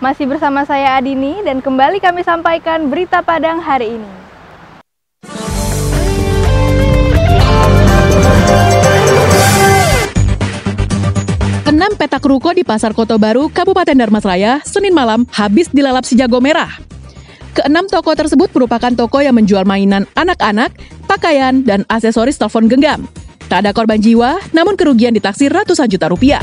Masih bersama saya Adini dan kembali kami sampaikan berita Padang hari ini. Enam petak ruko di Pasar Kota Baru, Kabupaten Darmasraya, Senin malam habis dilalap si jago merah. Keenam toko tersebut merupakan toko yang menjual mainan anak-anak, pakaian, dan aksesoris telepon genggam. Tak ada korban jiwa, namun kerugian ditaksir ratusan juta rupiah.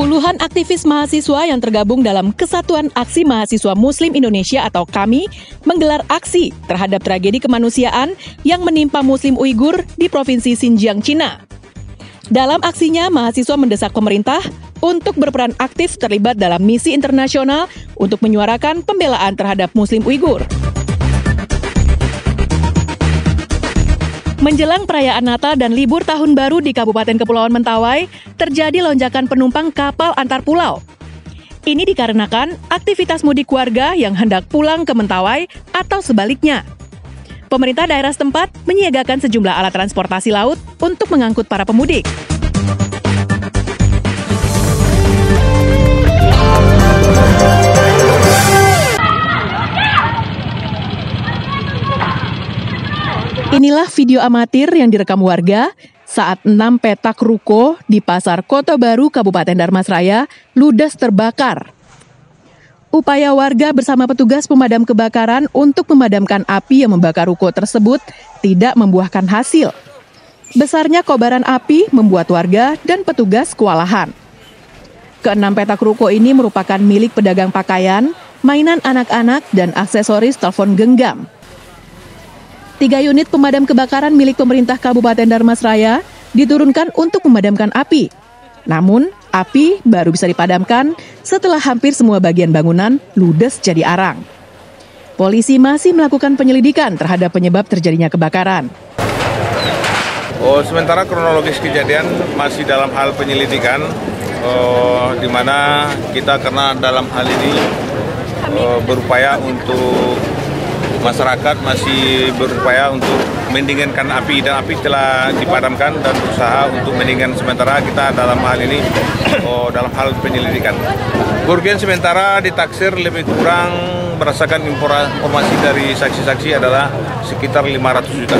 Puluhan aktivis mahasiswa yang tergabung dalam Kesatuan Aksi Mahasiswa Muslim Indonesia atau KAMI menggelar aksi terhadap tragedi kemanusiaan yang menimpa Muslim Uighur di Provinsi Xinjiang, Cina. Dalam aksinya, mahasiswa mendesak pemerintah untuk berperan aktif terlibat dalam misi internasional untuk menyuarakan pembelaan terhadap Muslim Uighur. Menjelang perayaan Natal dan libur tahun baru di Kabupaten Kepulauan Mentawai, terjadi lonjakan penumpang kapal antar pulau. Ini dikarenakan aktivitas mudik warga yang hendak pulang ke Mentawai atau sebaliknya. Pemerintah daerah setempat menyiagakan sejumlah alat transportasi laut untuk mengangkut para pemudik. Inilah video amatir yang direkam warga saat enam petak ruko di Pasar Kota Baru, Kabupaten Darmasraya, ludes terbakar. Upaya warga bersama petugas pemadam kebakaran untuk memadamkan api yang membakar ruko tersebut tidak membuahkan hasil. Besarnya kobaran api membuat warga dan petugas kewalahan. Keenam petak ruko ini merupakan milik pedagang pakaian, mainan anak-anak, dan aksesoris telepon genggam. Tiga unit pemadam kebakaran milik pemerintah Kabupaten Darmasraya diturunkan untuk memadamkan api. Namun, api baru bisa dipadamkan setelah hampir semua bagian bangunan ludes jadi arang. Polisi masih melakukan penyelidikan terhadap penyebab terjadinya kebakaran. Oh, sementara kronologis kejadian masih dalam hal penyelidikan, oh, di mana kita karena dalam hal ini oh, berupaya untuk masyarakat masih berupaya untuk mendinginkan api dan api telah dipadamkan dan berusaha untuk mendingan sementara kita dalam hal ini oh, dalam hal penyelidikan. Kerugian sementara ditaksir lebih kurang berdasarkan informasi dari saksi-saksi adalah sekitar 500 juta.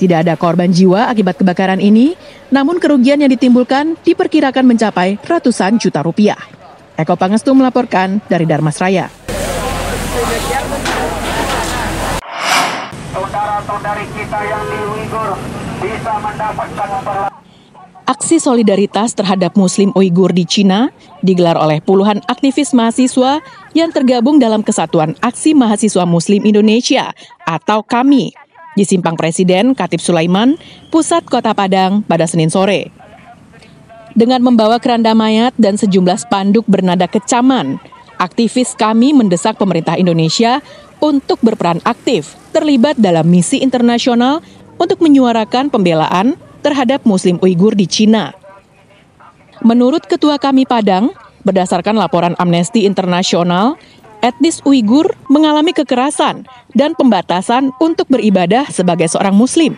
Tidak ada korban jiwa akibat kebakaran ini, namun kerugian yang ditimbulkan diperkirakan mencapai ratusan juta rupiah. Eko Pangestu melaporkan dari Darmasraya. Saudara-saudari kita yang di bisa mendapatkan Aksi solidaritas terhadap Muslim Uighur di Cina digelar oleh puluhan aktivis mahasiswa yang tergabung dalam Kesatuan Aksi Mahasiswa Muslim Indonesia atau KAMI di Simpang Presiden Katib Sulaiman, Pusat Kota Padang pada Senin sore. Dengan membawa keranda mayat dan sejumlah spanduk bernada kecaman, aktivis kami mendesak pemerintah Indonesia untuk berperan aktif terlibat dalam misi internasional untuk menyuarakan pembelaan terhadap Muslim Uighur di Cina. Menurut Ketua Kami Padang, berdasarkan laporan Amnesty Internasional, etnis Uighur mengalami kekerasan dan pembatasan untuk beribadah sebagai seorang Muslim.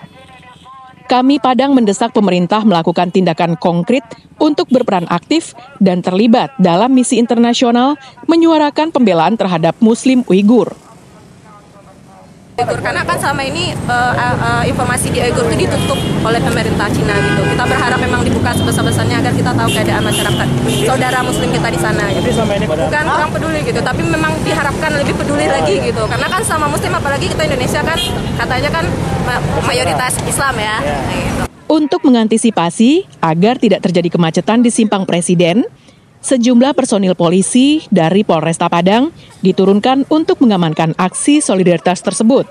Kami Padang mendesak pemerintah melakukan tindakan konkret untuk berperan aktif dan terlibat dalam misi internasional menyuarakan pembelaan terhadap Muslim Uighur. Uyghur karena kan selama ini uh, uh, informasi di Uyghur itu ditutup oleh pemerintah Cina gitu. Kita berharap memang dibuka sebesar-besarnya agar kita tahu keadaan masyarakat saudara muslim kita di sana gitu. Bukan kurang peduli gitu, tapi memang diharapkan lebih peduli lagi gitu. Karena kan sama muslim apalagi kita Indonesia kan katanya kan mayoritas Islam ya. Gitu. Untuk mengantisipasi agar tidak terjadi kemacetan di simpang Presiden, sejumlah personil polisi dari Polresta Padang diturunkan untuk mengamankan aksi solidaritas tersebut.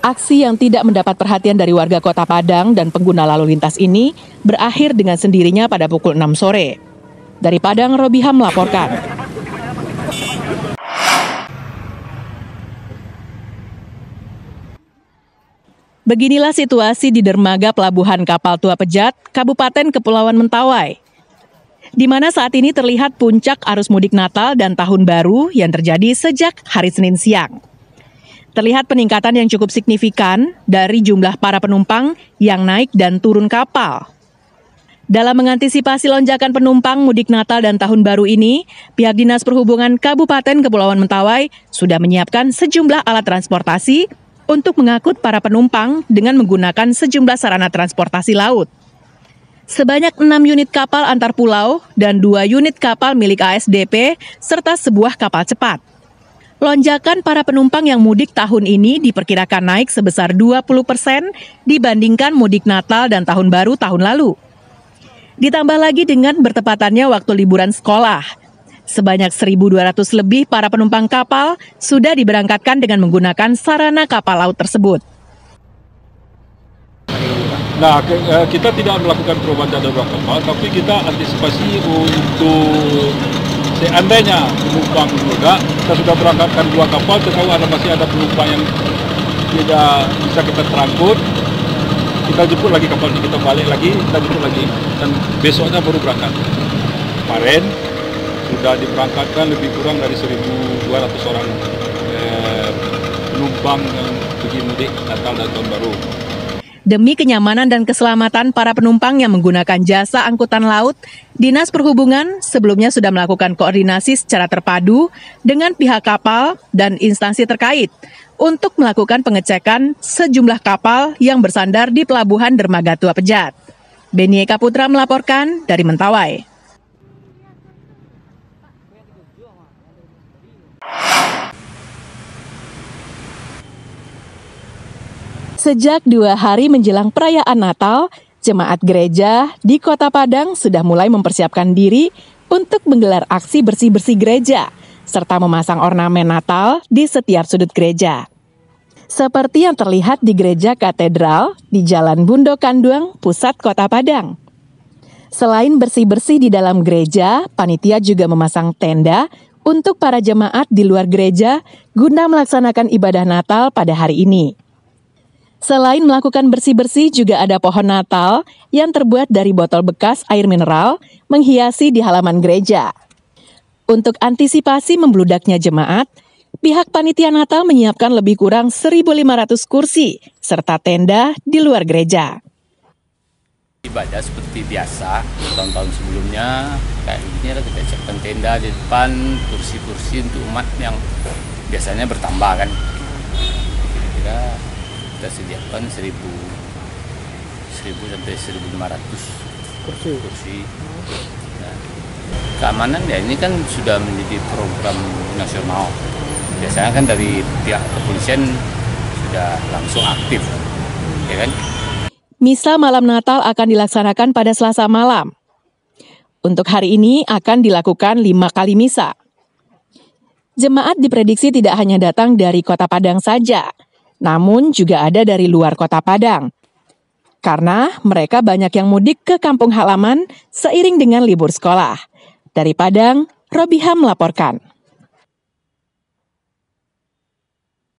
Aksi yang tidak mendapat perhatian dari warga kota Padang dan pengguna lalu lintas ini berakhir dengan sendirinya pada pukul 6 sore. Dari Padang, Robiham melaporkan. Beginilah situasi di dermaga Pelabuhan Kapal Tua Pejat, Kabupaten Kepulauan Mentawai di mana saat ini terlihat puncak arus mudik Natal dan Tahun Baru yang terjadi sejak hari Senin siang. Terlihat peningkatan yang cukup signifikan dari jumlah para penumpang yang naik dan turun kapal. Dalam mengantisipasi lonjakan penumpang mudik Natal dan Tahun Baru ini, pihak Dinas Perhubungan Kabupaten Kepulauan Mentawai sudah menyiapkan sejumlah alat transportasi untuk mengangkut para penumpang dengan menggunakan sejumlah sarana transportasi laut. Sebanyak enam unit kapal antar pulau dan dua unit kapal milik ASDP serta sebuah kapal cepat. Lonjakan para penumpang yang mudik tahun ini diperkirakan naik sebesar 20 persen dibandingkan mudik Natal dan Tahun Baru tahun lalu. Ditambah lagi dengan bertepatannya waktu liburan sekolah. Sebanyak 1.200 lebih para penumpang kapal sudah diberangkatkan dengan menggunakan sarana kapal laut tersebut. Nah, eh, kita tidak melakukan perubahan jadwal kapal, tapi kita antisipasi untuk seandainya penumpang juga kita sudah berangkatkan dua kapal kita tahu ada masih ada penumpang yang tidak bisa kita terangkut. Kita jemput lagi kapal kita balik lagi kita jemput lagi dan besoknya baru berangkat. Kemarin sudah diberangkatkan lebih kurang dari 1.200 orang eh, penumpang yang pergi mudik Natal dan Tahun Baru Demi kenyamanan dan keselamatan para penumpang yang menggunakan jasa angkutan laut, Dinas Perhubungan sebelumnya sudah melakukan koordinasi secara terpadu dengan pihak kapal dan instansi terkait untuk melakukan pengecekan sejumlah kapal yang bersandar di Pelabuhan Dermaga Tua Pejat. Beni Eka Putra melaporkan dari Mentawai. Sejak dua hari menjelang perayaan Natal, jemaat gereja di Kota Padang sudah mulai mempersiapkan diri untuk menggelar aksi bersih-bersih gereja, serta memasang ornamen Natal di setiap sudut gereja. Seperti yang terlihat di gereja katedral di Jalan Bundo Kanduang, pusat Kota Padang. Selain bersih-bersih di dalam gereja, panitia juga memasang tenda untuk para jemaat di luar gereja guna melaksanakan ibadah Natal pada hari ini. Selain melakukan bersih-bersih, juga ada pohon Natal yang terbuat dari botol bekas air mineral menghiasi di halaman gereja. Untuk antisipasi membludaknya jemaat, pihak panitia Natal menyiapkan lebih kurang 1.500 kursi serta tenda di luar gereja. Ibadah seperti biasa, tahun-tahun sebelumnya kayak gini kita siapkan tenda di depan, kursi-kursi untuk umat yang biasanya bertambah kan. Kira-kira kita sediakan 1000 1000 sampai 1500 kursi kursi nah, keamanan ya ini kan sudah menjadi program nasional biasanya kan dari pihak kepolisian sudah langsung aktif ya kan Misa malam Natal akan dilaksanakan pada Selasa malam. Untuk hari ini akan dilakukan lima kali misa. Jemaat diprediksi tidak hanya datang dari kota Padang saja, namun juga ada dari luar kota Padang. Karena mereka banyak yang mudik ke kampung halaman seiring dengan libur sekolah. Dari Padang, Robiham melaporkan.